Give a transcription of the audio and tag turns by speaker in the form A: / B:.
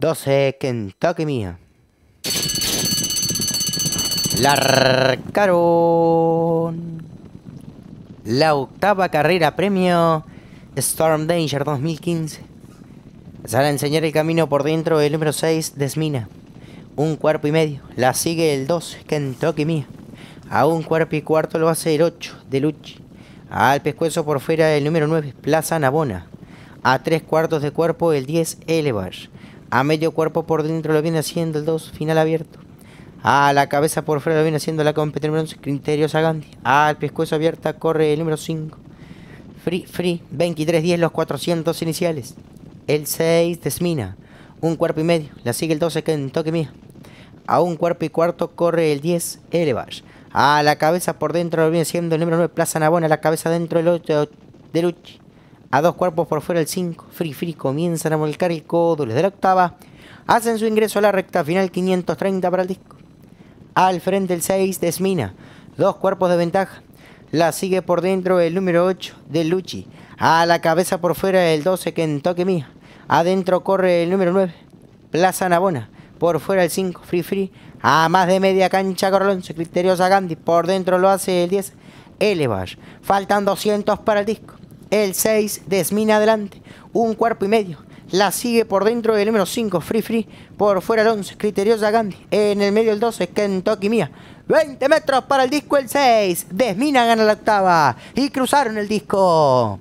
A: 12 Kentucky Mía. Largaron la octava carrera premio Storm Danger 2015. Sale a enseñar el camino por dentro el número 6 Desmina. Un cuerpo y medio. La sigue el 2 Kentucky Mía. A un cuerpo y cuarto lo hace el 8 de Luchi. Al pescuezo por fuera el número 9 Plaza Navona. A tres cuartos de cuerpo el 10 Elevar. A medio cuerpo por dentro lo viene haciendo el 2 Final Abierto. A la cabeza por fuera lo viene haciendo la competencia número 11 Criterio Sagandi. Al pescuezo abierta corre el número 5. Free, free, 23-10 los 400 iniciales. El 6 Desmina. Un cuerpo y medio. La sigue el 12 Kentucky Mía. A un cuerpo y cuarto corre el 10 Elevar. A la cabeza por dentro lo viene siendo el número 9 Plaza Navona. A la cabeza dentro el 8 de Luchi. A dos cuerpos por fuera el 5. Free Free comienzan a volcar el codo desde la octava. Hacen su ingreso a la recta final 530 para el disco. Al frente el 6 Desmina. Dos cuerpos de ventaja. La sigue por dentro el número 8 de Luchi. A la cabeza por fuera el 12 Kentucky Mía. Adentro corre el número 9 Plaza Navona. Por fuera el 5 Free Free. A más de media cancha Corlón. Criterio Gandhi. Por dentro lo hace el 10 Elevar. Faltan 200 para el disco. El 6 Desmina adelante. Un cuerpo y medio. La sigue por dentro el número 5, Free Free. Por fuera el 11, Criteriosa Gandhi. En el medio el 12, Kentucky Mía. 20 metros para el disco el 6. Desmina gana la octava. Y cruzaron el disco.